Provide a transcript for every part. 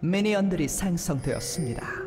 미니언들이 생성되었습니다.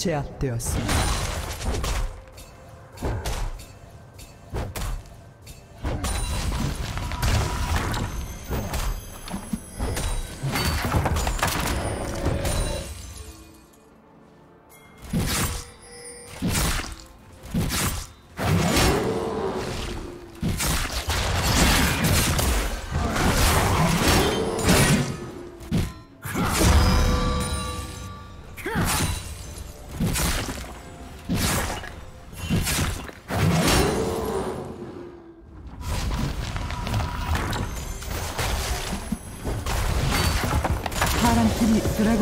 제압되었습니다.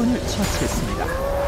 드래곤을 처치했습니다.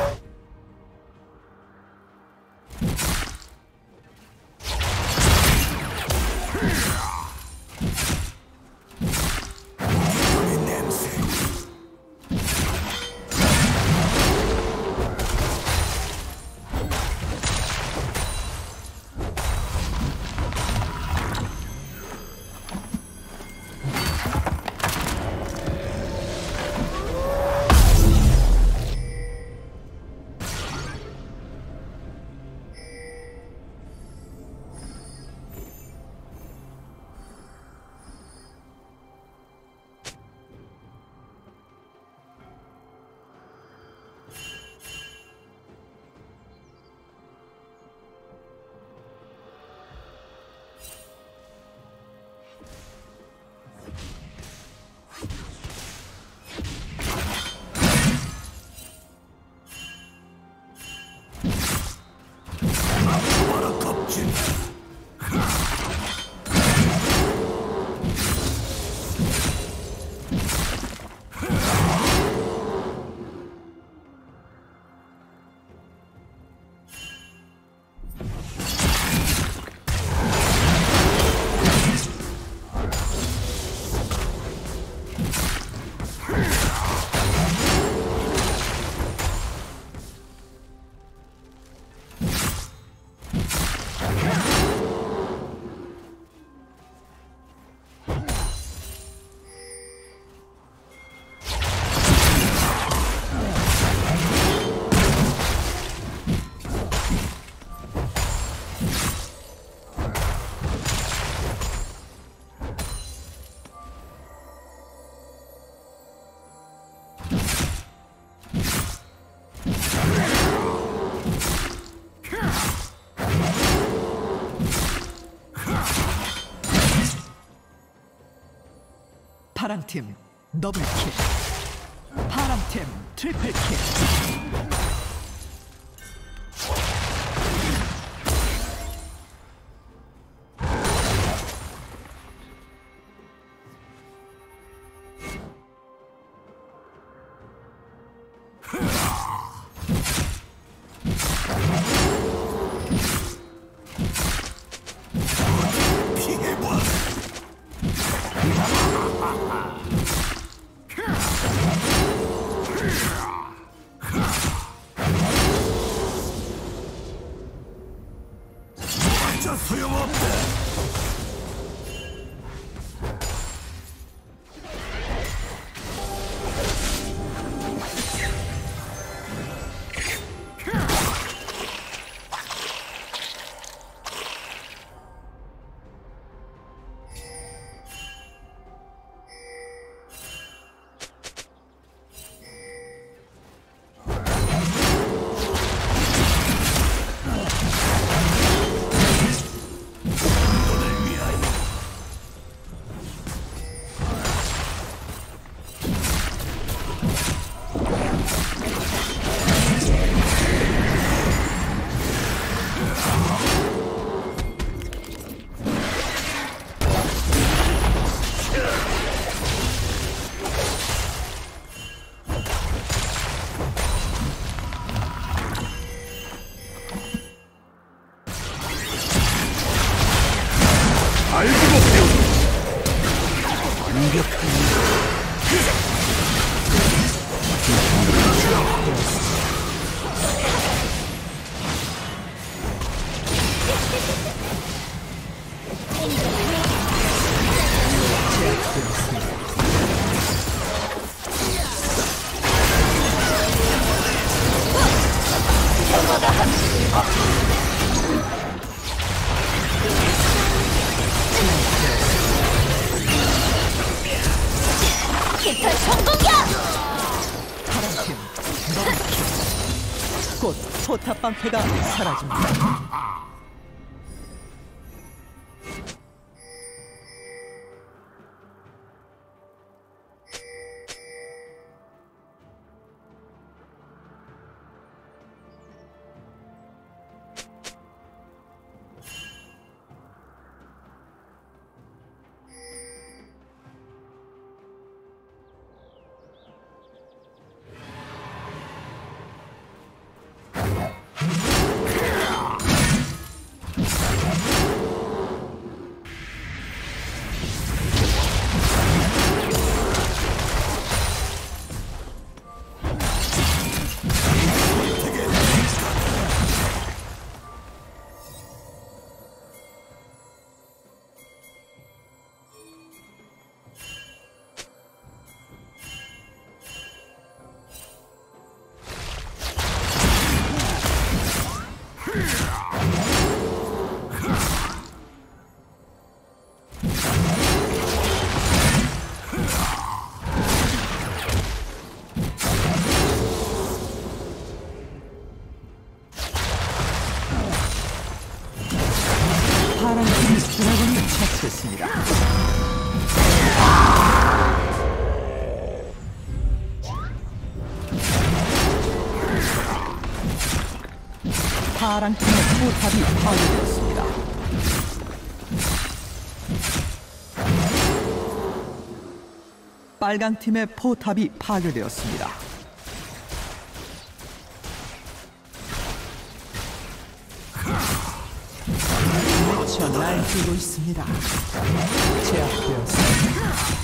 파란 팀 더블킬, 파란 팀 트리플킬. 방패가 사라집니다 파란팀의 포탑이 파괴되었습니다. 빨강팀의 포탑이 파괴되었습니다. 미쳐 날뛰고 있습니다. 제압되었습니다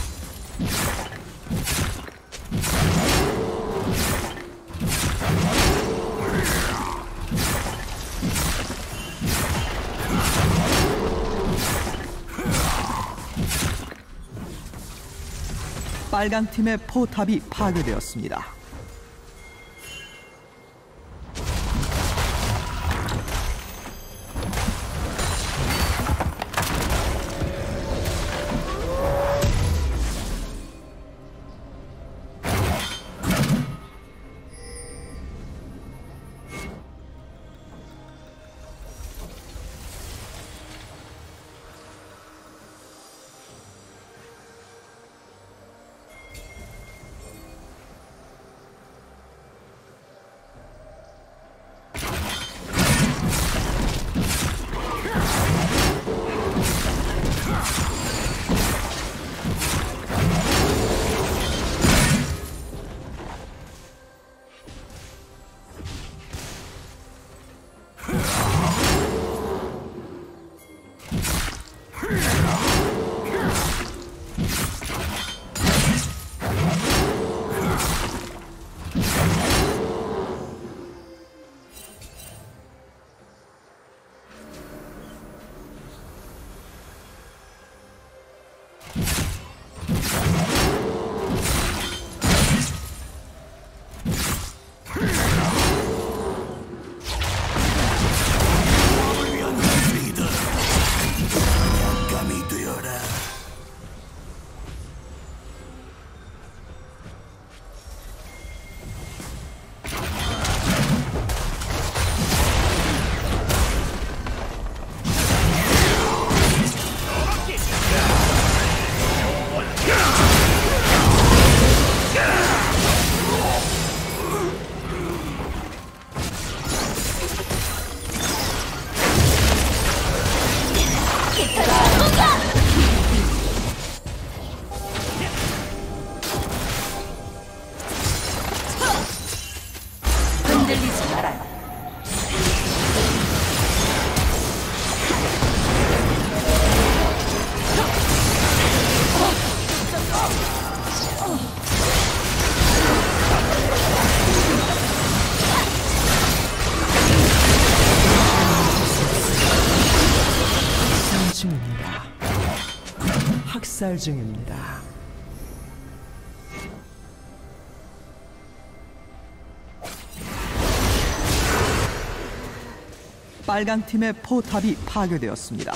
빨강 팀의 포탑이 파괴되었습니다. 학살 중입니다. 빨강 팀의 포탑이 파괴되었습니다.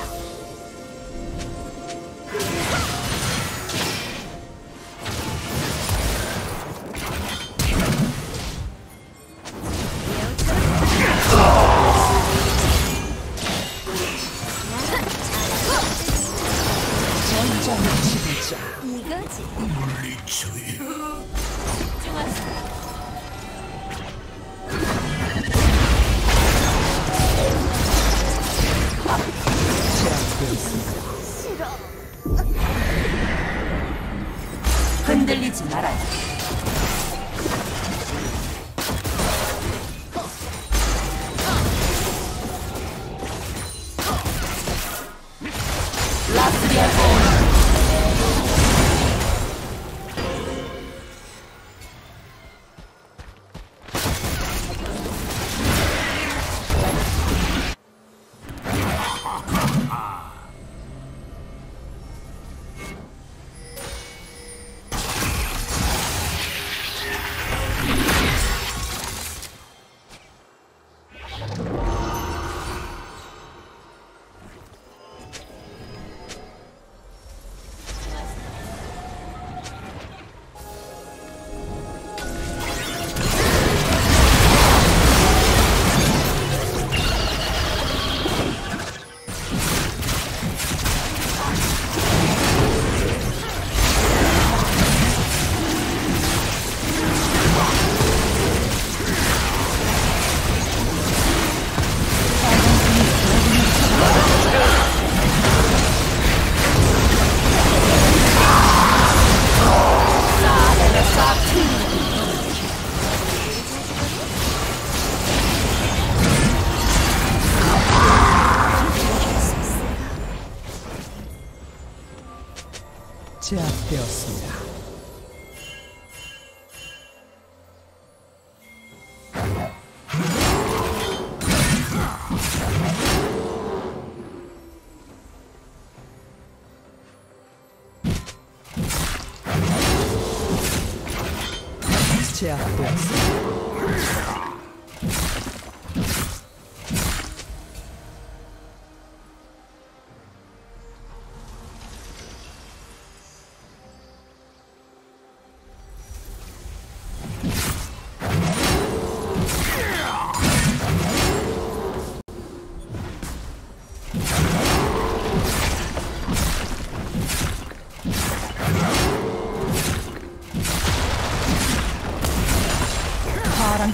되었습니다.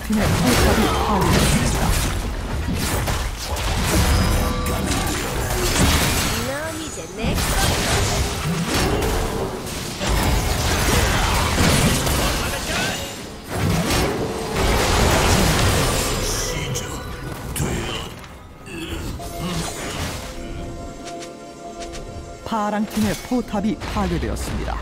팀의 포탑이 파괴됐습니다. 넌 이제 내 거. 파랑 팀의 포탑이 파괴되었습니다.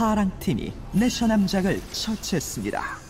파랑 팀이 내셔 남작을 처치했습니다.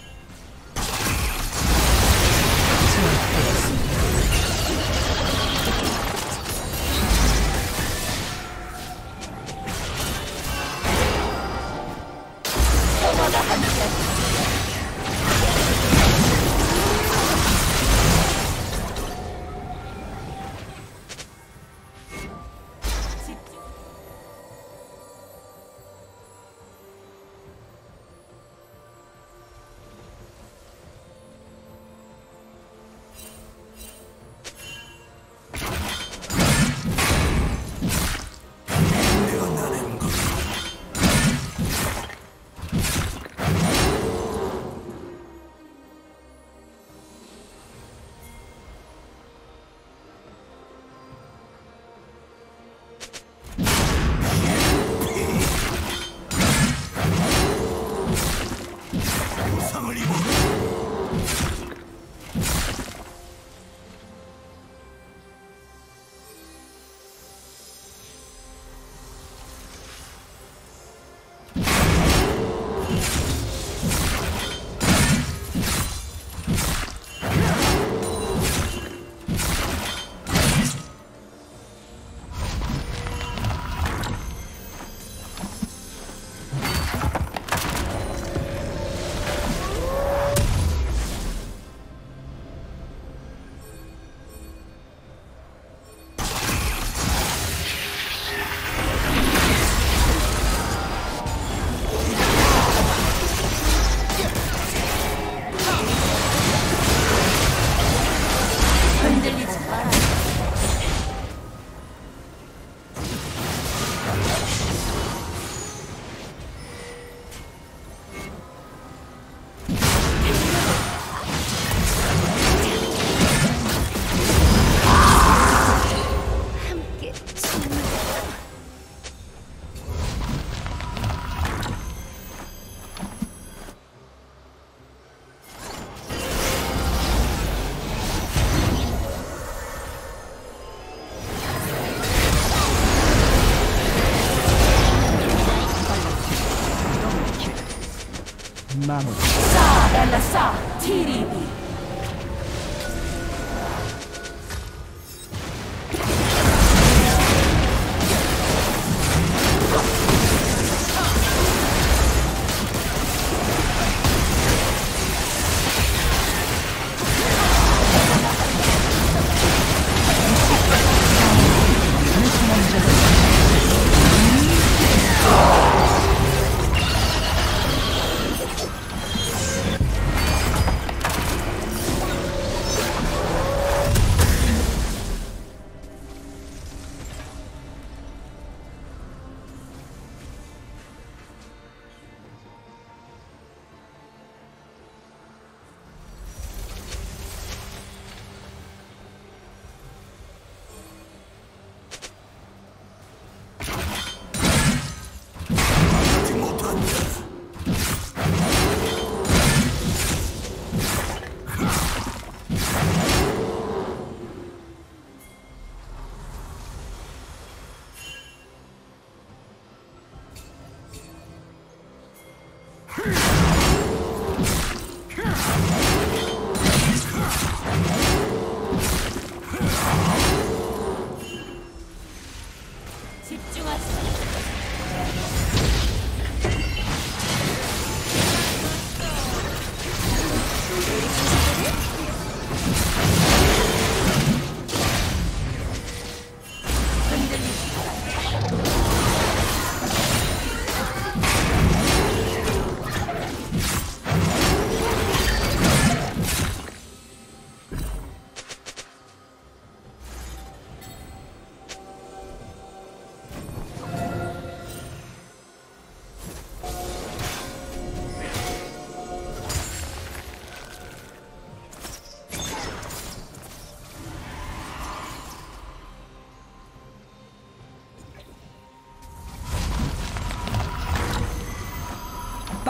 마무리. 싸